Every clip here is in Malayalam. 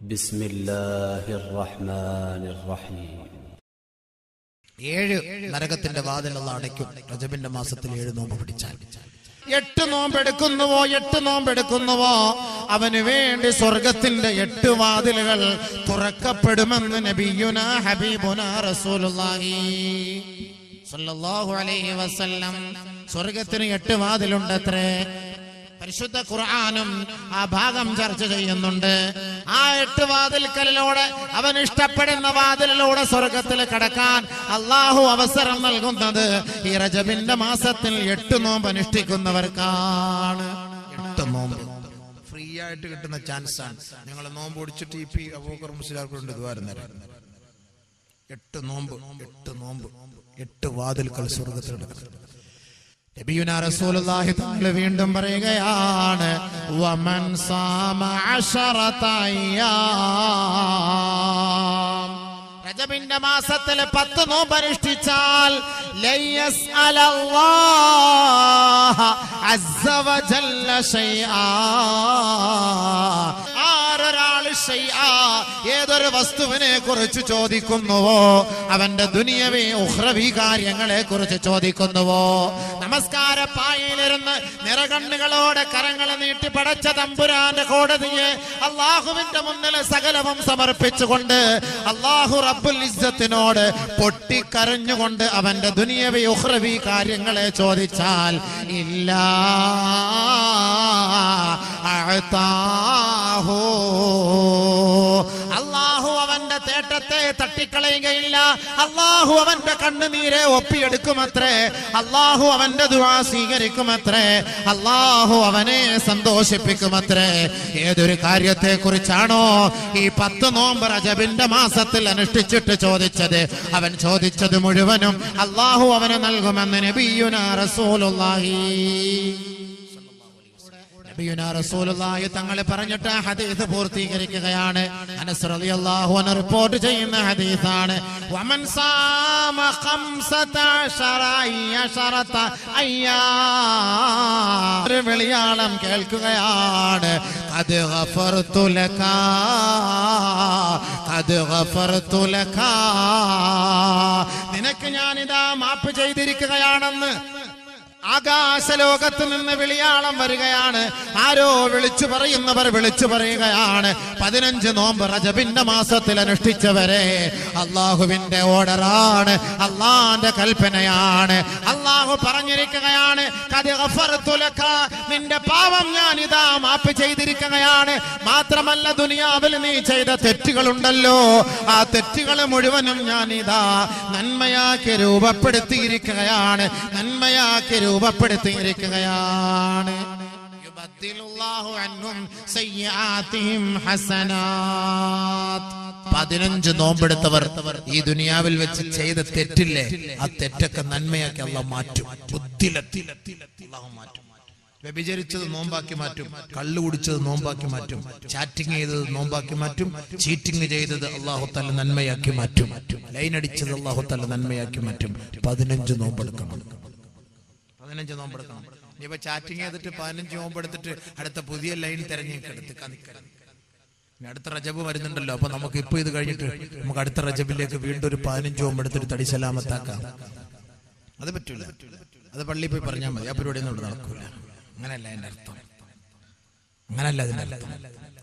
بسم الله الرحمن الرحيم ഏഴ് നരകത്തിന്റെ വാതിലുള്ള അടയ്ക്കും റജബിന്റെ മാസത്തിൽ ഏഴ് നോമ്പ് പിടിച്ചാൽ എട്ട് നോമ്പെടുക്കുന്നുവോ എട്ട് നോമ്പെടുക്കുന്നുവോ അവന് വേണ്ടി സ്വർഗത്തിന്റെ എട്ട് വാതിലുകൾ തുറക്കപ്പെടുമെന്ന് നബിയുന ഹബീബുന റസൂലുള്ളാഹി സല്ലല്ലാഹു അലൈഹി വസല്ലം സ്വർഗത്തിന് എട്ട് വാതിലുണ്ടത്രേ. പരിശുദ്ധ ഖുർആാനും ആ ഭാഗം ചർച്ച ചെയ്യുന്നുണ്ട്. ആ എട്ട് വാതിൽക്കലിലൂടെ അവൻ ഇഷ്ടപ്പെടുന്ന വാതിലിലൂടെ സ്വർഗത്തിൽ കടക്കാൻ അള്ളാഹു അവസരം നൽകുന്നത് ഈ റജബിന്റെ മാസത്തിൽ എട്ട് നോമ്പ് അനുഷ്ഠിക്കുന്നവർക്കാണ്. എട്ട് നോമ്പ്. ഫ്രീ ആയിട്ട് കിട്ടുന്ന ചാൻസ് ആണ് നിങ്ങൾ നോമ്പ് പിടിച്ചിട്ട് ഈ പി അബൂക്കർ മുസ്ലിയാർക്കുണ്ട് ഇതുവായിരുന്നേരം എട്ട് നോമ്പ് എട്ട് നോമ്പ് എട്ട് വാതിൽക്കൽ സ്വർഗത്തിൽ കിടക്കുന്നത് നബിയുന റസൂലുള്ളാഹി തങ്ങളെ വീണ്ടും പറയുകയാണ് വമൻ സാമ റജബിന്റെ മാസത്തിൽ പത്ത് നോമ്പ് അനുഷ്ഠിച്ചാൽ വജല്ല ശൈആ ഏതൊരു വസ്തുവിനെ കുറിച്ച് ചോദിക്കുന്നുവോ അവന്റെ ദുനിയവി ഉഹ്രവി കാര്യങ്ങളെ കുറിച്ച് ചോദിക്കുന്നുവോ നമസ്കാര പായയിലിരുന്ന് നിറകണ്ണുകളോടെ കരങ്ങൾ നീട്ടി പടച്ച തമ്പുരാന്റെ കോടതിയെ അള്ളാഹുവിന്റെ മുന്നിൽ സകലവും സമർപ്പിച്ചുകൊണ്ട് അള്ളാഹു റബ്ബുൽ ഇസ്സത്തിനോട് പൊട്ടിക്കരഞ്ഞുകൊണ്ട് അവന്റെ ദുനിയവി ഉഹ്രവി കാര്യങ്ങളെ ചോദിച്ചാൽ ഇല്ല അഅതാഹു. തട്ടിക്കളയുകയില്ല അള്ളാഹു അവന്റെ കണ്ണുനീരെ ഒപ്പിയെടുക്കുമത്രേ. അള്ളാഹു അവന്റെ ദുവാ സ്വീകരിക്കുമത്രേ. അള്ളാഹു അവനെ സന്തോഷിപ്പിക്കുമത്രേ. ഏതൊരു കാര്യത്തെ കുറിച്ചാണോ ഈ പത്ത് നോമ്പ് റജബിന്റെ മാസത്തിൽ അനുഷ്ഠിച്ചിട്ട് ചോദിച്ചത്? അവൻ ചോദിച്ചത് മുഴുവനും അള്ളാഹു അവന് നൽകുമെന്ന് നബിയുന റസൂലുള്ളാഹി. തങ്ങൾ പറഞ്ഞിട്ട് ഹദീസ് പൂർത്തീകരിക്കുകയാണ്. റിപ്പോർട്ട് ചെയ്യുന്ന ഹദീസാണ്. ഒരു വെളിയാളം കേൾക്കുകയാണ്. അത് ഗഫർതു ലക അത് ലക നിനക്ക് ഞാനിതാ മാപ്പ് ചെയ്തിരിക്കുകയാണെന്ന് ആകാശലോകത്ത് നിന്ന് വിളിയാളം വരികയാണ്. ആരോ വിളിച്ചു പറയുന്നവർ വിളിച്ചു പറയുകയാണ്. പതിനഞ്ച് നോമ്പ് റജബിന്റെ മാസത്തിൽ അനുഷ്ഠിച്ചവരെ അള്ളാഹുവിന്റെ ഓർഡറാണ് അള്ളാന്റെ കൽപ്പനയാണ്. അള്ളാഹു പറഞ്ഞിരിക്കുകയാണ്. നിന്റെ പാപം ഞാൻ ഇതാ മാപ്പ് ചെയ്തിരിക്കുകയാണ്. മാത്രമല്ല ദുനിയാവിൽ നീ ചെയ്ത തെറ്റുകളുണ്ടല്ലോ. ആ തെറ്റുകൾ മുഴുവനും ഞാൻ ഇതാ നന്മയാക്കി രൂപപ്പെടുത്തിയിരിക്കുകയാണ്. നന്മയാക്കി രൂപപ്പെടുത്തിയിരിക്കുകയാണ്. പതിനഞ്ച് നോമ്പെടുത്തവർ ഈ ദുനിയാവിൽ വെച്ച് ചെയ്ത തെറ്റില്ലേ? ആ തെറ്റൊക്കെ നന്മയാക്കി അല്ല മാറ്റും. മാറ്റും. വ്യഭിചരിച്ചത് നോമ്പാക്കി മാറ്റും. കള്ളു കുടിച്ചത് നോമ്പാക്കി മാറ്റും. ചാറ്റിംഗ് ചെയ്തത് നോമ്പാക്കി മാറ്റും. ചീറ്റിംഗ് ചെയ്തത് അള്ളാഹു തല നന്മയാക്കി മാറ്റും. ലൈൻ അടിച്ചത് അള്ളാഹു തല നന്മയാക്കി മാറ്റും. പതിനഞ്ച് നോമ്പെടുക്കണം. പതിനഞ്ച് നോമ്പെടുക്കണം ഇനിയിപ്പോ ചാറ്റിംഗ് ചെയ്തിട്ട് പതിനഞ്ച് നോമ്പെടുത്തിട്ട് അടുത്ത പുതിയ ലൈൻ തെരഞ്ഞെടുത്ത് ഇനി അടുത്ത റജബ് വരുന്നുണ്ടല്ലോ അപ്പൊ നമുക്ക് ഇപ്പൊ ഇത് കഴിഞ്ഞിട്ട് നമുക്ക് അടുത്ത റജബിലേക്ക് വീണ്ടും ഒരു പതിനഞ്ച് നോമ്പെടുത്തിട്ട് തടി സലാമത്താക്കാം. അത് പറ്റൂല. അത് പള്ളിയിൽ പോയി പറഞ്ഞാൽ മതി. ആ പരിപാടി ഒന്നും നടക്കൂല. അങ്ങനെയല്ല എന്റെ അർത്ഥം. അങ്ങനല്ല അതിന്റെ അർത്ഥം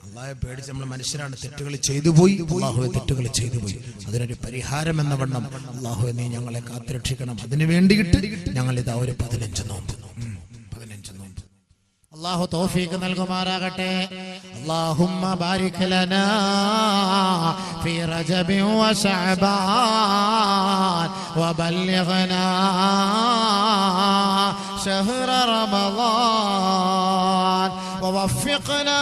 അള്ളാഹെ പേടിച്ച് നമ്മൾ മനുഷ്യരാണ് തെറ്റുകൾ ചെയ്തു പോയി അള്ളാഹുവെ തെറ്റുകൾ ചെയ്തു പോയി അതിനൊരു പരിഹാരം എന്ന വണ്ണം അള്ളാഹുവെ നീ ഞങ്ങളെ കാത്തുരക്ഷിക്കണം അതിനു വേണ്ടിയിട്ട് ഞങ്ങൾ ഇതാ ഒരു പതിനഞ്ച് നോമ്പ് ഉം, പതിനഞ്ച് നോമ്പ് അള്ളാഹു തൗഫീഖ് നൽകുമാറാകട്ടെ اللهم بارك لنا في رجب وشعبان وبلغنا شهر رمضان ووفقنا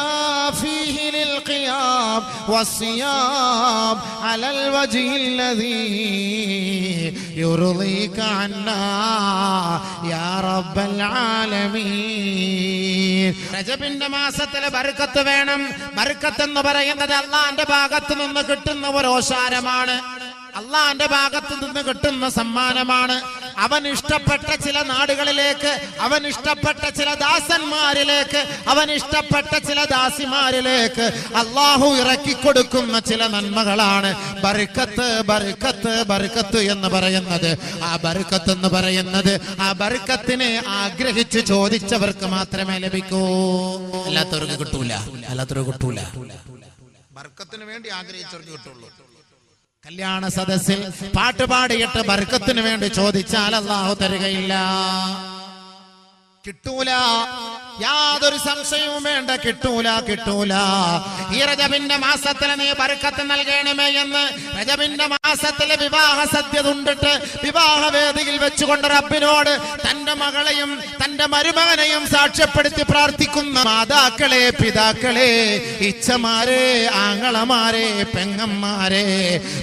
فيه للقيام والصيام على الوجه الذي يرضيك عنا يا رب العالمين രജബിന്റെ മാസത്തിലെ ബർക്കത്ത് വേണം ബർക്കത്ത് എന്ന് പറയുന്നത് അള്ളാന്റെ ഭാഗത്ത് നിന്ന് കിട്ടുന്ന ഒരു ഓശാരമാണ് അള്ളാന്റെ ഭാഗത്ത് നിന്ന് കിട്ടുന്ന സമ്മാനമാണ് അവൻ ഇഷ്ടപ്പെട്ട ചില നാടുകളിലേക്ക് അവൻ ഇഷ്ടപ്പെട്ട ചില ദാസന്മാരിലേക്ക് അവൻ ഇഷ്ടപ്പെട്ട ചില ദാസിമാരിലേക്ക് അള്ളാഹു ഇറക്കി കൊടുക്കുന്ന ചില നന്മകളാണ് ബർക്കത്ത് ബർക്കത്ത് ബർക്കത്ത് എന്ന് പറയുന്നത്. ആ ബർക്കത്ത് എന്ന് പറയുന്നത് ആ ബർക്കത്തിനെ ആഗ്രഹിച്ച് ചോദിച്ചവർക്ക് മാത്രമേ ലഭിക്കൂ. അല്ലാത്തവർക്ക് കിട്ടൂല. അല്ലാത്തവർക്ക് കിട്ടൂല. ബർക്കത്തിന് വേണ്ടി ആഗ്രഹിച്ചവർക്ക് കിട്ടുള്ളൂ. കല്യാണ സദസ്സിൽ പാട്ട് പാടിയിട്ട് ബർക്കത്തിന് വേണ്ടി ചോദിച്ചാൽ അള്ളാഹു തരികയില്ല. കിട്ടൂല. യാതൊരു സംശയവും വേണ്ട. കിട്ടൂല കിട്ടൂല. ഈ രജബിന്റെ മാസത്തിൽ നീ ബർക്കത്ത് നൽകണമേ എന്ന് രജബിന്റെ മാസത്തിലെ വിവാഹ സദ്യ ഉണ്ടിട്ട് വിവാഹ വേദിയിൽ വെച്ചുകൊണ്ട് റബ്ബിനോട് തന്റെ മകളെയും തന്റെ മരുമകനെയും സാക്ഷ്യപ്പെടുത്തി പ്രാർത്ഥിക്കുന്ന മാതാക്കളെ പിതാക്കളെ ഇച്ഛമാരെ ആങ്ങളമാരെ പെങ്ങന്മാരെ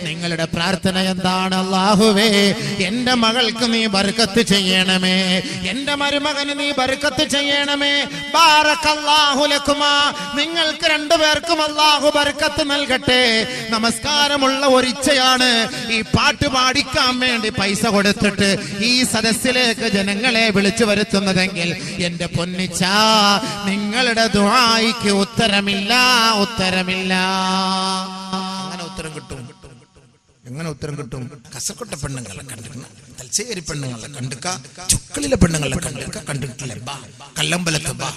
നിങ്ങളുടെ പ്രാർത്ഥന എന്താണ് അള്ളാഹുവേ എന്റെ മകൾക്ക് നീ ബർക്കത്ത് ചെയ്യണമേ. എന്റെ മരുമകന് നീ ബർക്കത്ത് ചെയ്യണമേ. ബാറക്കല്ലാഹു ലക്കുമാ. നിങ്ങൾക്ക് രണ്ടുപേർക്കും അള്ളാഹു ബർക്കത്ത് നൽകട്ടെ. നമസ്കാരമുള്ള ഒരിച്ചയാണ് ഈ പാട്ട് പാടിക്കാൻ വേണ്ടി പൈസ കൊടുത്തിട്ട് ഈ സദസ്സിലേക്ക് ജനങ്ങളെ വിളിച്ചു വരുത്തുന്നതെങ്കിൽ എന്റെ പൊന്നിച്ച നിങ്ങളുടെ ദുആയിക്ക് ഉത്തരമില്ല ഉത്തരമില്ല. എങ്ങനെ ഉത്തരം കിട്ടും. കസക്കൊട്ട പെണ്ണുങ്ങളെ കണ്ടിരുന്ന തൽശ്ശേരി പെണ്ണുങ്ങളെ കണ്ടുക്ക ചുക്കളിലെ പെണ്ണുങ്ങളെ കണ്ടുക്ക കണ്ടിട്ടില്ലേ? ബാ കല്ലമ്പലത്ത് ബാ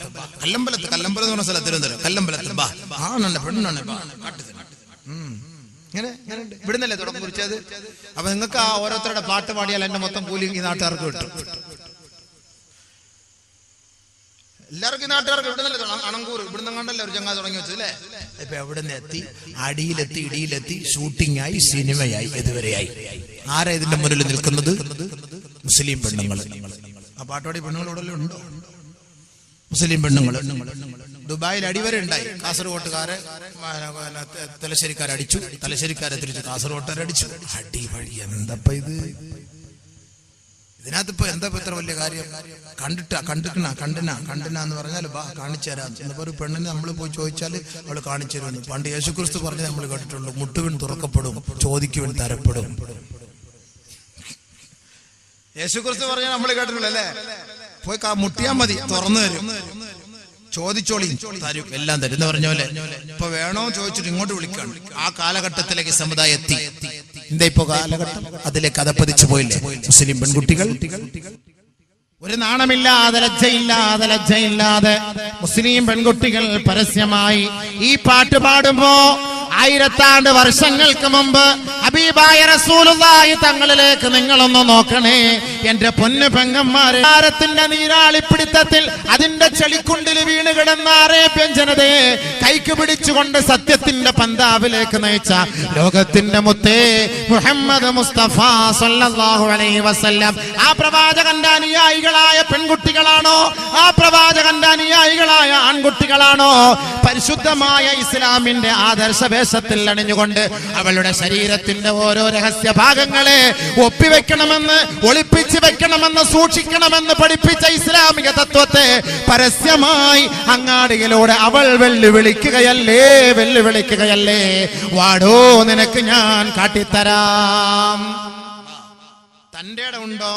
കല്ലമ്പലത്ത് കല്ലമ്പലം എന്ന് പറഞ്ഞ സ്ഥലത്ത് തിരുവനന്തപുരം. കല്ലമ്പലത്ത് ബാ. ആണുണ്ട് പെണ്ണാണ്. ബാ കാട്ടു ഉം. ഇങ്ങനെ. ഇവിടുന്നല്ലേ തുടക്കം കുറിച്ചത്? അപ്പൊ നിങ്ങൾക്ക് ആ ഓരോരുത്തരുടെ പാട്ട് പാടിയാൽ എന്റെ മൊത്തം കൂലി ഈ നാട്ടുകാർക്ക് കിട്ടും. എല്ലാവർക്കും നാട്ടുകാർക്ക് ഇവിടുന്നല്ലേ അണങ്കൂർ. ഇവിടുന്ന് കണ്ടല്ലേ ഒരു ചങ്ങാ തുടങ്ങി വെച്ചത് അല്ലേ? ഇപ്പൊ നിന്ന് എത്തി? അടിയിലെത്തി ഇടിയിലെത്തി ഷൂട്ടിംഗ് ആയി സിനിമയായി ഇതുവരെയായി. ആരാ ഇതിന്റെ മുന്നിൽ നിൽക്കുന്നത്? മുസ്ലിം പെണ്ണുങ്ങൾ ആ പാട്ടോടി പെണ്ണുങ്ങളോടെ ഉണ്ടോ? മുസ്ലിം പെണ്ണുങ്ങൾ. ദുബായിൽ അടിവരെ ഉണ്ടായി. കാസർഗോട്ടുകാരെ തലശ്ശേരിക്കാരെ അടിച്ചു. തലശ്ശേരിക്കാരെ തിരിച്ച് കാസർഗോട്ടുകാരെ അടിച്ചു. അടിപൊളി. എന്തപ്പ ഇത്? ഇതിനകത്ത് ഇപ്പൊ എന്താ ഇത്ര വലിയ കാര്യം? കണ്ടിട്ട കണ്ടിക്കണ കണ്ടിന കണ്ടിന എന്ന് പറഞ്ഞാൽ ബാ കാണിച്ചു തരാം. എന്നിപ്പോ ഒരു പെണ്ണിനെ നമ്മൾ പോയി ചോദിച്ചാൽ അവൾ കാണിച്ചു തരുന്നു പണ്ട് യേശുക്രിസ്തു പറഞ്ഞ് നമ്മൾ കേട്ടിട്ടുള്ളൂ മുട്ടുവിൻ തുറക്കപ്പെടും ചോദിക്കുവിൻ തരപ്പെടും. യേശുക്രിസ്തു പറഞ്ഞ നമ്മൾ കേട്ടിട്ടുള്ളൂ അല്ലേ? പോയി മുട്ടിയാ മതി തുറന്നു തരും. ചോദിച്ചോളി തരും എല്ലാം തരും. എന്ന് പറഞ്ഞ പോലെ ഇപ്പൊ വേണോ ചോദിച്ചിട്ട് ഇങ്ങോട്ട് വിളിക്കണം. ആ കാലഘട്ടത്തിലേക്ക് സമുദായം എത്തി. എന്താ ഇപ്പൊ കാലഘട്ടം അതിലേക്ക് കഥപ്പതിച്ചു പോയില്ലേ? മുസ്ലിം പെൺകുട്ടികൾ ഒരു നാണമില്ലാതെ ലജ്ജയില്ലാതെ ലജ്ജയില്ലാതെ മുസ്ലിം പെൺകുട്ടികൾ പരസ്യമായി ഈ പാട്ട് പാടുമ്പോ ആയിരത്താണ്ട് വർഷങ്ങൾക്ക് മുമ്പ് ഹബീബായ റസൂലുള്ളാഹി തങ്ങളിലേക്ക് നിങ്ങളൊന്ന് നോക്കണേ. എന്റെ പൊന്നു പെങ്ങന്മാരെ ഭാരത്തിന്റെ നീരാളിപ്പിടുത്തത്തിൽ അതിന്റെ ചെളിക്കുണ്ടിൽ വീണ് കിടന്ന അറേബ്യൻ ജനതയെ കൈക്ക് പിടിച്ചുകൊണ്ട് സത്യത്തിന്റെ പന്താവിലേക്ക് നയിച്ച ലോകത്തിന്റെ മുത്തേ മുഹമ്മദ് മുസ്തഫ സല്ലല്ലാഹു അലൈഹി വസല്ലം. ആ പ്രവാചകന്റെ അനുയായികളായ പെൺകുട്ടികളാണോ? ആ പ്രവാചകന്റെ അനുയായികളായ ആൺകുട്ടികളാണോ പരിശുദ്ധമായ ഇസ്ലാമിന്റെ ആദർശ വേഷത്തിൽ അണിഞ്ഞുകൊണ്ട് അവളുടെ ശരീരത്തിന്റെ ഓരോ രഹസ്യ ഭാഗങ്ങളെ ഒപ്പിവെക്കണമെന്ന് ഒളിപ്പിച്ച് വെക്കണമെന്ന് സൂക്ഷിക്കണമെന്ന് പഠിപ്പിച്ച ഇസ്ലാമിക തത്വത്തെ പരസ്യമായി അങ്ങാടിയിലൂടെ അവൾ വെല്ലുവിളിക്കുകയല്ലേ വെല്ലുവിളിക്കുകയല്ലേ? വാടോ നിനക്ക് ഞാൻ കാട്ടിത്തരാം. തന്റെ ഉണ്ടോ?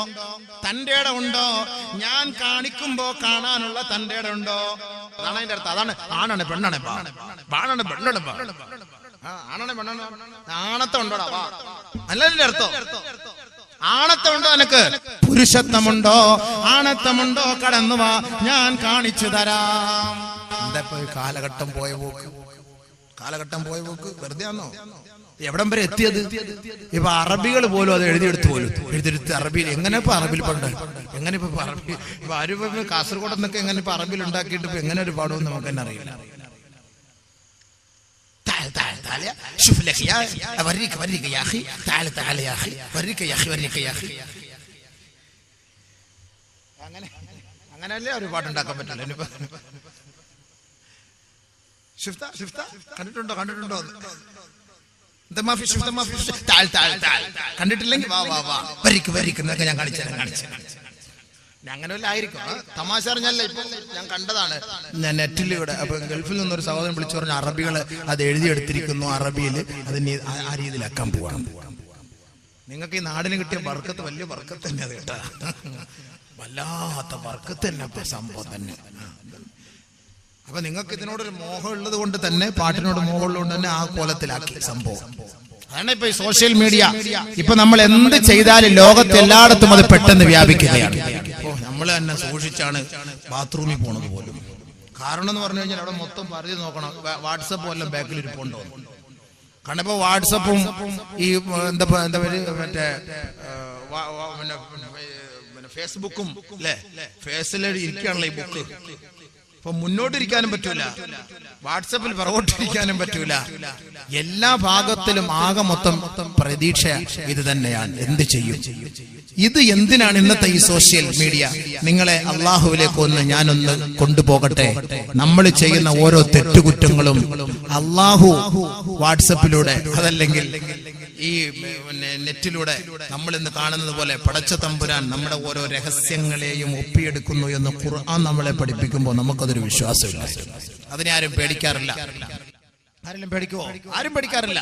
തന്റെ ഉണ്ടോ ഞാൻ കാണിക്കുമ്പോ കാണാനുള്ള തന്റെ ഉണ്ടോ അതാണ് അതിന്റെ അർത്ഥം. അതാണ് ആണാണ് പെണ്ണാണ് പാണാണ് പെണ്ണാണ് ആണാണ് പെണ്ണാണ് ആണത്തം ഉണ്ടോടാ? വാ. അല്ലതിന്റെ അർത്ഥം. ആണത്തം ഉണ്ടോ നിനക്ക്? പുരുഷത്വമുണ്ടോ? ആണത്തമുണ്ടോ? കടന്നു വാ. ഞാൻ കാണിച്ചു തരാം. എന്താ കാലഘട്ടം പോയ പോക്ക്? കാലഘട്ടം പോയ പോക്ക്? വെറുതെ ആണോ എവിടം വരെ എത്തിയത് ഇപ്പൊ അറബികൾ പോലും അത് എഴുതിയെടുത്ത് പോലും എഴുതിയെടുത്ത് അറബിയിൽ എങ്ങനെ ഇപ്പൊ അറബിൽ പണ്ട് എങ്ങനെ ഇപ്പൊ അറബി ഇപ്പൊ ആരും ഇപ്പൊ കാസർഗോഡ് എന്നൊക്കെ എങ്ങനെ ഇപ്പൊ അറബിയിൽ ഉണ്ടാക്കിയിട്ട് ഇപ്പൊ എങ്ങനെ ഒരു പാടുമെന്ന് നമുക്ക് തന്നെ അറിയില്ല تعال تعال تعال يا شوف لك يا اوريك اوريك يا اخي تعال تعال يا اخي اوريك يا اخي اوريك يا اخي അങ്ങനെ അങ്ങനെയല്ലേ ഒരു പാട്ടുണ്ടാക്കാൻ പറ്റില്ല ഇനിയിപ്പോ ഷിഫ്ത ഷിഫ്ത കണ്ടിട്ടുണ്ടോ ഷിഫ്ത മാഫി ഷിഫ്ത? താഴ് താഴ് താഴ്. കണ്ടിട്ടില്ലെങ്കിൽ വാ വാ വാ. വരിക്ക് വരിക്ക്. എന്നൊക്കെ ഞാൻ കാണിച്ചു കാണിച്ചു അങ്ങനെ വല്ല ആയിരിക്കും. തമാശ അറിഞ്ഞല്ല ഇപ്പൊ. ഞാൻ കണ്ടതാണ്. ഞാൻ നെറ്റിൽ ഇവിടെ അപ്പൊ ഗൾഫിൽ നിന്നൊരു സഹോദരൻ വിളിച്ചു പറഞ്ഞ അറബികൾ അത് എഴുതിയെടുത്തിരിക്കുന്നു അറബിയിൽ അതിന് ആ- രീതിയിലാക്കാൻ പോവാണ്. നിങ്ങൾക്ക് ഈ നാടിന് കിട്ടിയ വർക്കത്ത് വലിയ വർക്കത്ത് തന്നെ അത് കേട്ടാ. വല്ലാത്ത വർക്കത്ത് തന്നെ സംഭവം തന്നെ. അപ്പൊ നിങ്ങൾക്ക് ഇതിനോടൊരു മോഹം ഉള്ളത് കൊണ്ട് തന്നെ പാട്ടിനോട് മോഹം ഉള്ളത് കൊണ്ട് തന്നെ ആ കോലത്തിലാക്കി സംഭവം. അതാണ് ഇപ്പൊ സോഷ്യൽ മീഡിയ ഇപ്പൊ നമ്മൾ എന്ത് ചെയ്താലും ലോകത്ത് എല്ലായിടത്തും അത് പെട്ടെന്ന് വ്യാപിക്കുകയാണ്. നമ്മൾ തന്നെ സൂക്ഷിച്ചാണ് ബാത്റൂമിൽ പോണത് പോലും. കാരണം എന്ന് പറഞ്ഞു കഴിഞ്ഞാൽ അവിടെ മൊത്തം പറഞ്ഞു നോക്കണം. വാട്സപ്പ് വല്ല ബാക്കിൽ ഇരിപ്പുണ്ടോ കാരണം ഇപ്പൊ വാട്സപ്പും ഈ എന്താ എന്താ മറ്റേ പിന്നെ ഫേസ്ബുക്കും അല്ലേ? ഫേസിൽ ഈ ബുക്ക് ഇപ്പൊ മുന്നോട്ടിരിക്കാനും പറ്റൂല. വാട്സപ്പിൽ പുറകോട്ടിരിക്കാനും പറ്റൂല. എല്ലാ ഭാഗത്തിലും ആകെ മൊത്തം പ്രതീക്ഷ ഇത് തന്നെയാണ്. എന്ത് ചെയ്യും? ഇത് എന്തിനാണ് ഇന്നത്തെ ഈ സോഷ്യൽ മീഡിയ നിങ്ങളെ അള്ളാഹുവിലേക്ക് ഒന്ന് ഞാനൊന്ന് കൊണ്ടുപോകട്ടെ. നമ്മൾ ചെയ്യുന്ന ഓരോ തെറ്റുകുറ്റങ്ങളും അള്ളാഹു വാട്സപ്പിലൂടെ അതല്ലെങ്കിൽ ഈ നെറ്റിലൂടെ നമ്മൾ ഇന്ന് കാണുന്നത് പോലെ പടച്ച തമ്പുരാൻ നമ്മുടെ ഓരോ രഹസ്യങ്ങളെയും ഒപ്പിയെടുക്കുന്നു എന്ന് ഖുർആൻ നമ്മളെ പഠിപ്പിക്കുമ്പോൾ നമുക്കതൊരു വിശ്വാസമില്ല. അതിനെ ആരും പേടിക്കാറില്ല. ആരെങ്കിലും പേടിക്കുവോ? ആരും പഠിക്കാറില്ല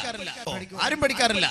ആരും പേടിക്കാറില്ല.